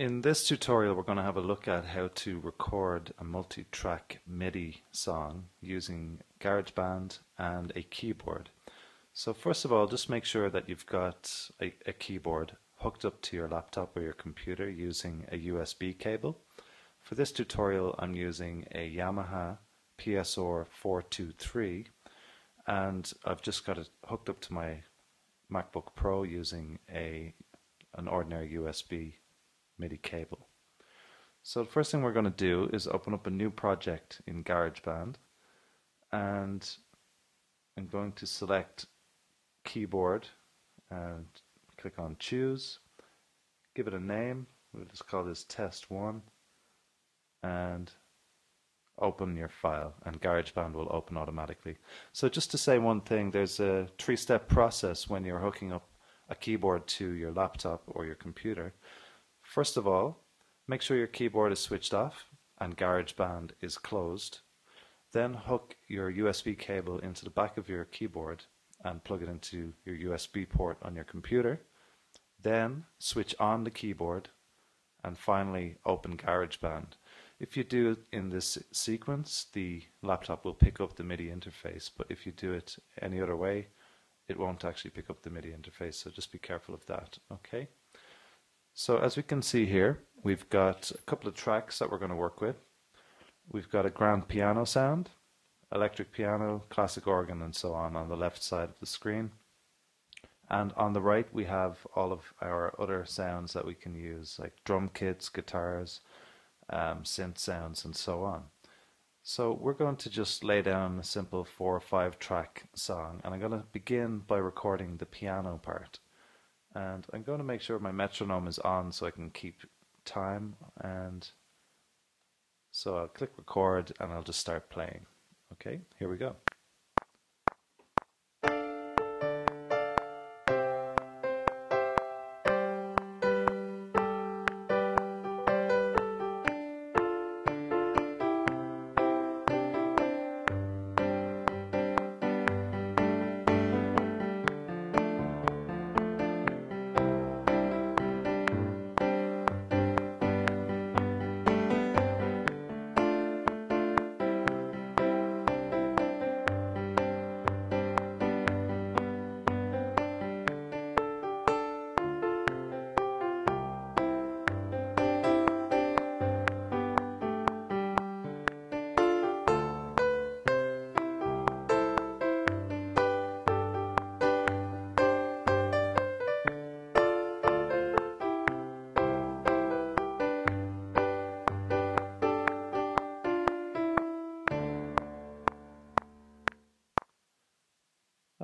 In this tutorial we're going to have a look at how to record a multi-track MIDI song using GarageBand and a keyboard. So first of all just make sure that you've got a, a keyboard hooked up to your laptop or your computer using a USB cable. For this tutorial I'm using a Yamaha PSR 423 and I've just got it hooked up to my MacBook Pro using a an ordinary USB MIDI cable. So the first thing we're going to do is open up a new project in GarageBand and I'm going to select keyboard and click on choose give it a name we'll just call this test 1 and open your file and GarageBand will open automatically so just to say one thing there's a three-step process when you're hooking up a keyboard to your laptop or your computer First of all, make sure your keyboard is switched off and GarageBand is closed. Then hook your USB cable into the back of your keyboard and plug it into your USB port on your computer. Then switch on the keyboard and finally open GarageBand. If you do it in this sequence, the laptop will pick up the MIDI interface, but if you do it any other way, it won't actually pick up the MIDI interface, so just be careful of that, okay? So as we can see here, we've got a couple of tracks that we're going to work with. We've got a grand piano sound, electric piano, classic organ, and so on on the left side of the screen. And on the right, we have all of our other sounds that we can use, like drum kits, guitars, um, synth sounds, and so on. So we're going to just lay down a simple four or five track song, and I'm going to begin by recording the piano part and I'm going to make sure my metronome is on so I can keep time. And so I'll click record and I'll just start playing. Okay here we go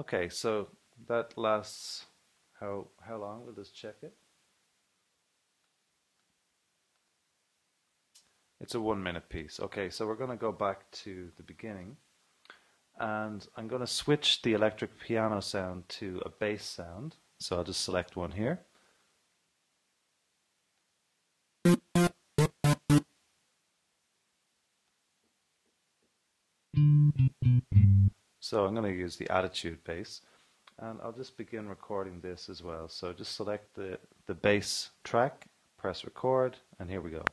Okay, so that lasts how how long? We'll just check it. It's a one minute piece. Okay, so we're going to go back to the beginning and I'm going to switch the electric piano sound to a bass sound. So I'll just select one here. So I'm going to use the attitude bass and I'll just begin recording this as well. So just select the, the bass track, press record, and here we go.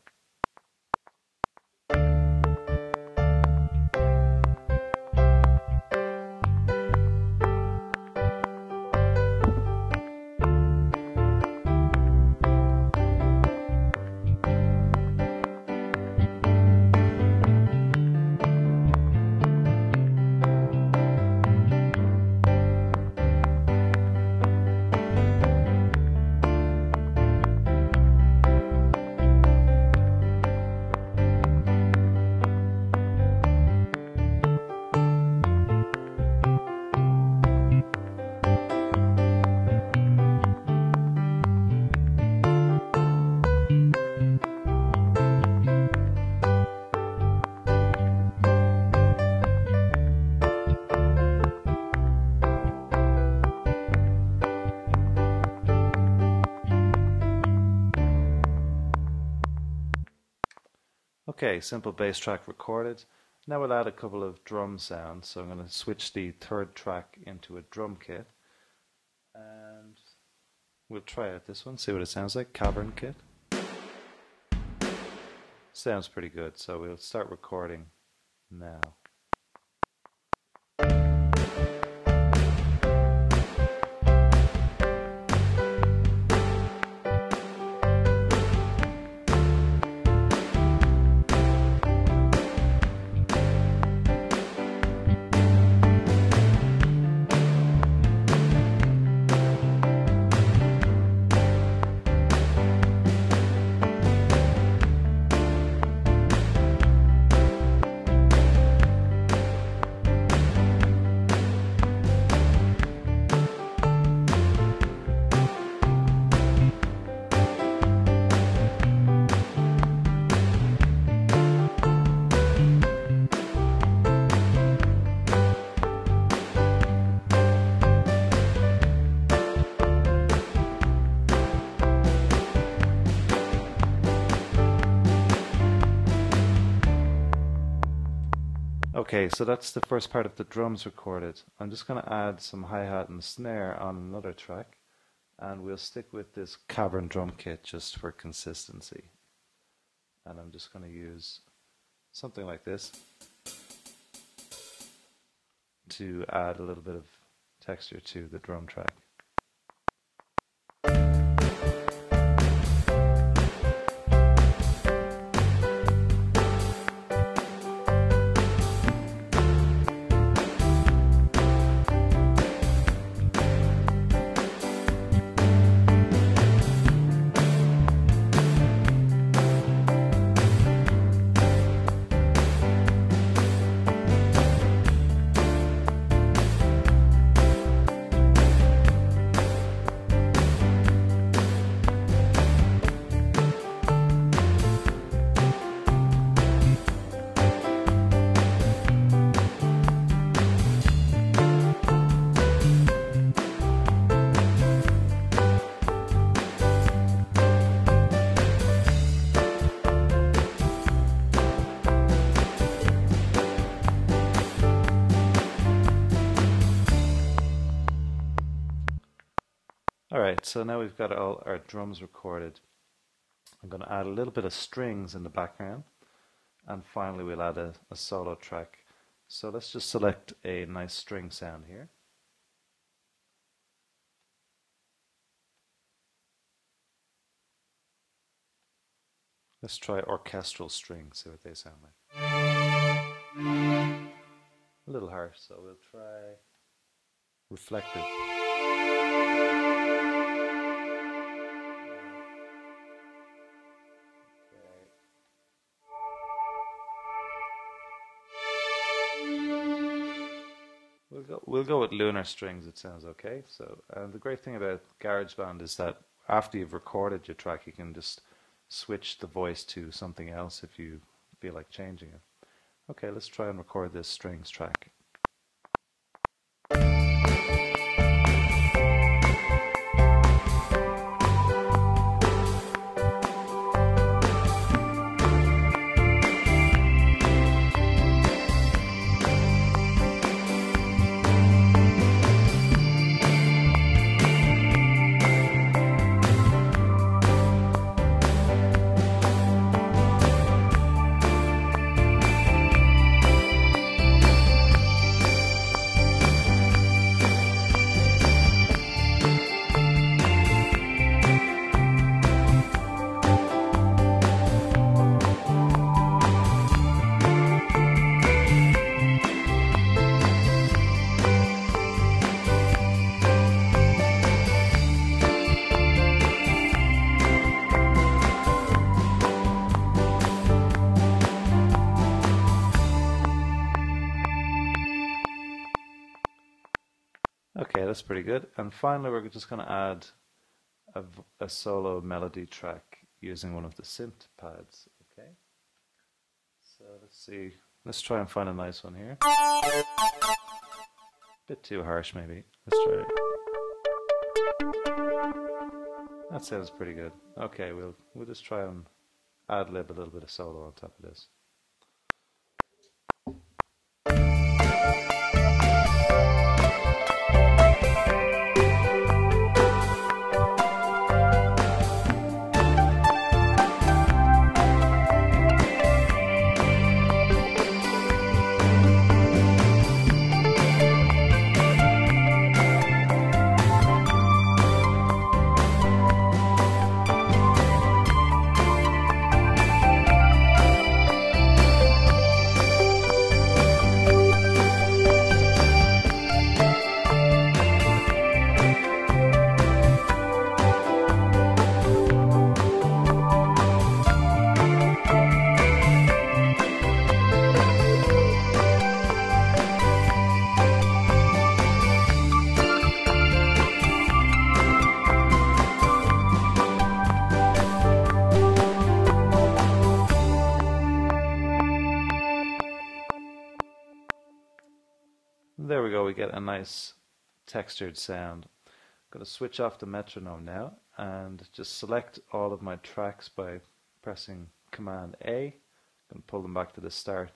Okay, simple bass track recorded. Now we'll add a couple of drum sounds. So I'm going to switch the third track into a drum kit. And we'll try out this one, see what it sounds like. Cavern kit. sounds pretty good. So we'll start recording now. Okay, so that's the first part of the drums recorded. I'm just going to add some hi-hat and snare on another track and we'll stick with this cavern drum kit just for consistency. And I'm just going to use something like this to add a little bit of texture to the drum track. So now we've got all our drums recorded. I'm going to add a little bit of strings in the background and finally we'll add a, a solo track. So let's just select a nice string sound here. Let's try orchestral strings, see what they sound like. A little harsh, so we'll try reflective. We'll go, with lunar strings, it sounds okay. So uh, the great thing about GarageBand is that after you've recorded your track, you can just switch the voice to something else if you feel like changing it. Okay, let's try and record this strings track. Pretty good. And finally, we're just going to add a, a, solo melody track using one of the synth pads. Okay, so let's see. Let's try and find a nice one here. Bit too harsh, maybe. Let's try it. That sounds pretty good. Okay, we'll we'll just try and ad lib a little bit of solo on top of this. Go, we get a nice textured sound. I'm going to switch off the metronome now and just select all of my tracks by pressing Command A and pull them back to the start.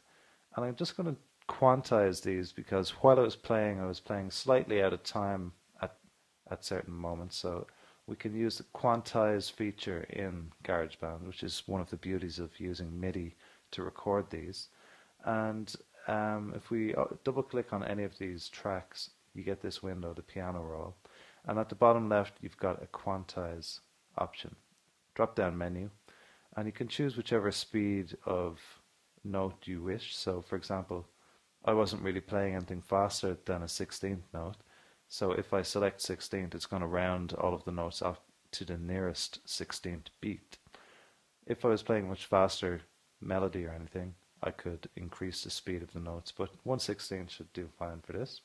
And I'm just going to quantize these because while I was playing, I was playing slightly out of time at, at certain moments. So we can use the quantize feature in GarageBand, which is one of the beauties of using MIDI to record these. And um, if we uh, double click on any of these tracks, you get this window, the piano roll. And at the bottom left, you've got a quantize option, drop down menu, and you can choose whichever speed of note you wish. So, for example, I wasn't really playing anything faster than a 16th note. So if I select 16th, it's going to round all of the notes up to the nearest 16th beat. If I was playing much faster melody or anything, I could increase the speed of the notes, but 116 should do fine for this.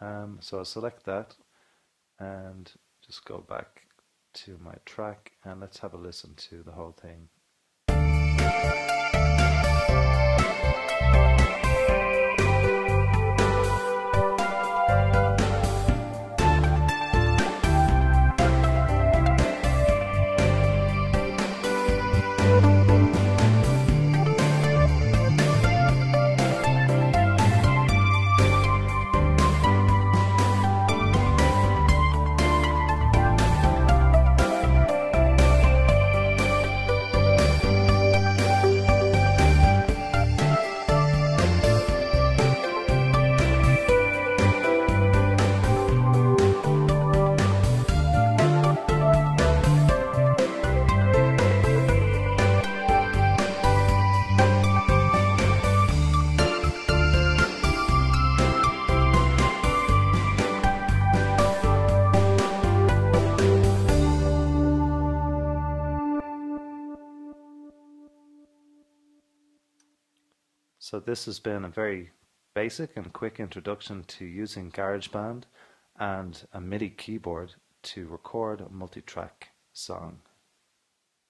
Um, so I'll select that and just go back to my track and let's have a listen to the whole thing. So this has been a very basic and quick introduction to using GarageBand and a MIDI keyboard to record a multi-track song.